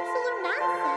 absolute nonsense.